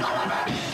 Yeah,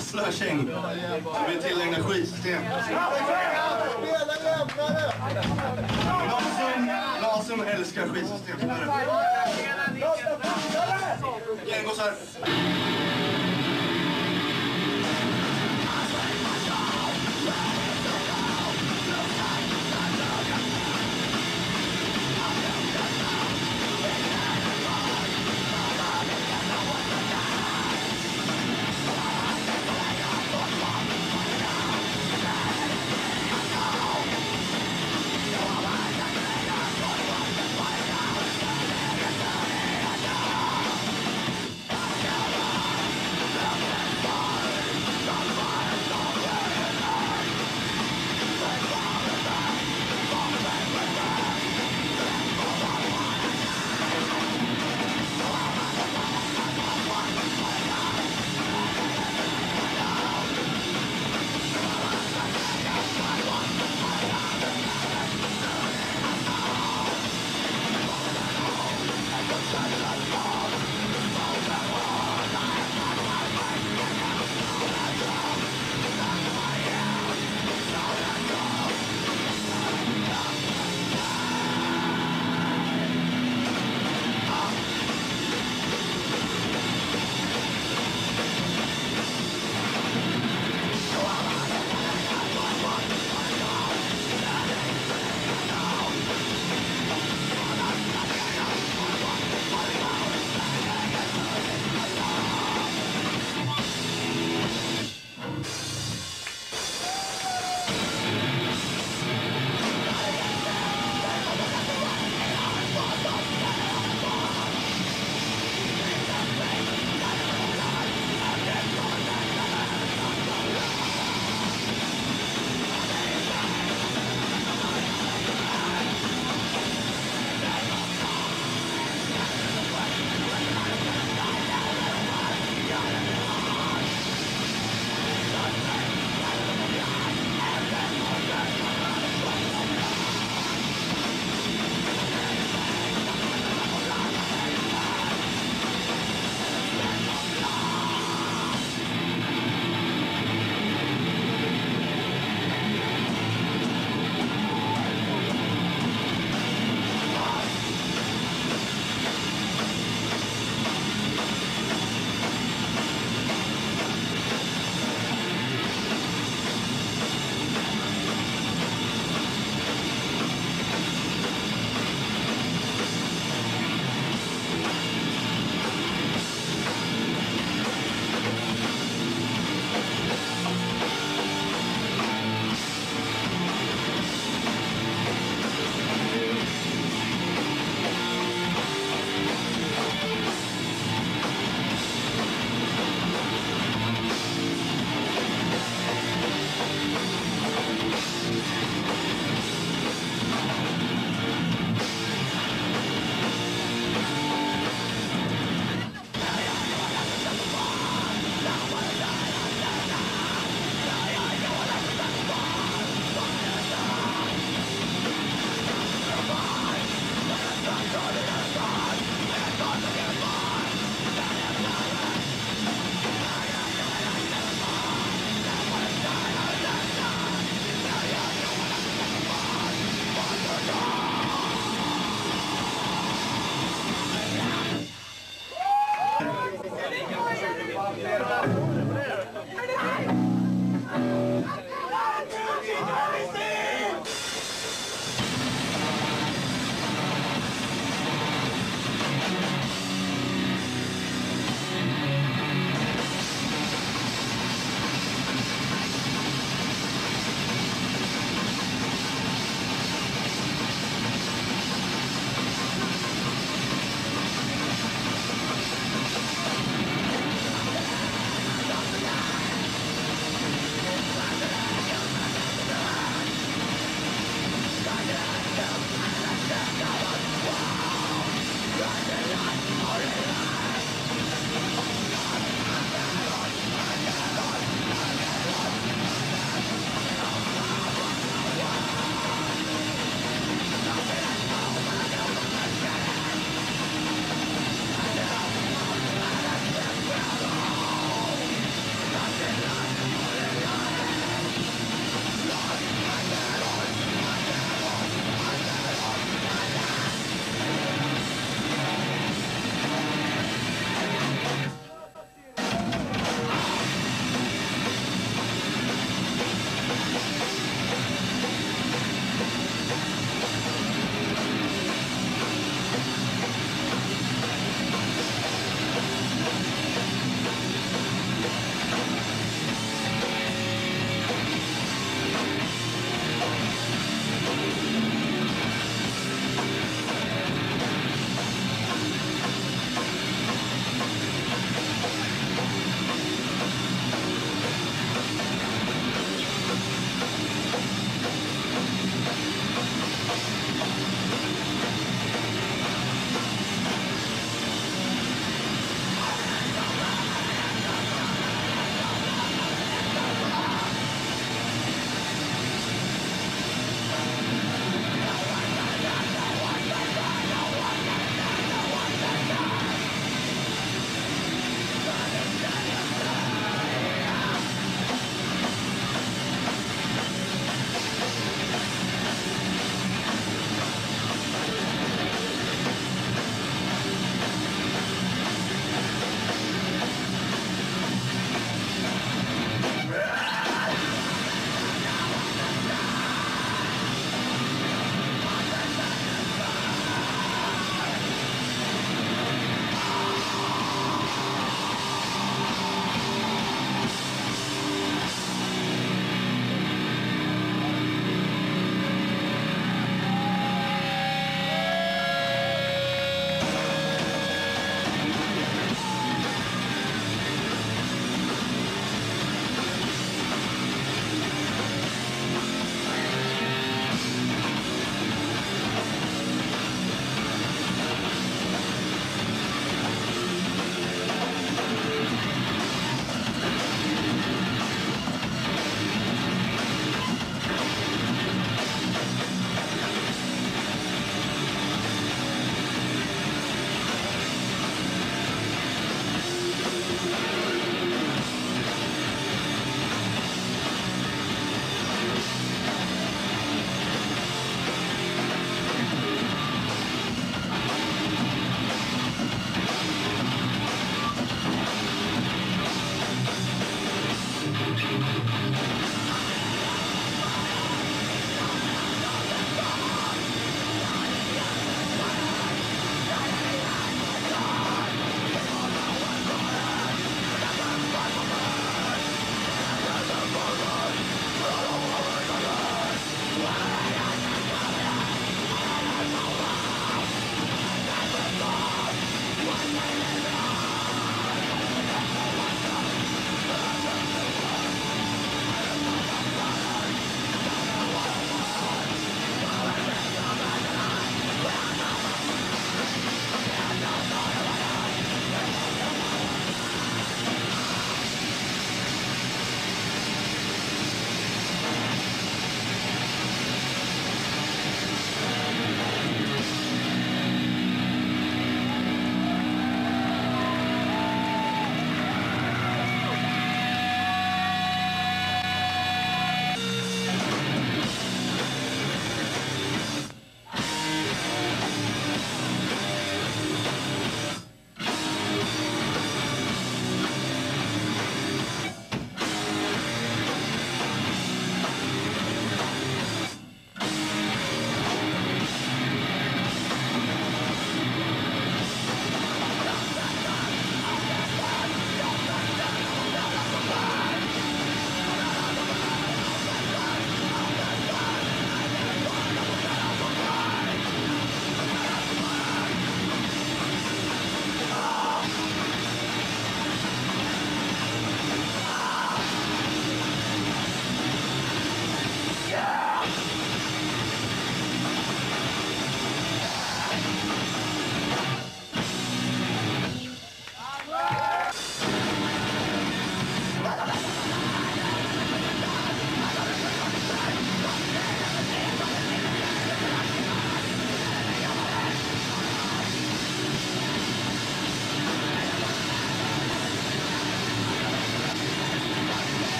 Slöshäng. Som blir tillägnad som, någon som älskar skitsystem. gossar! så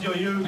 Do you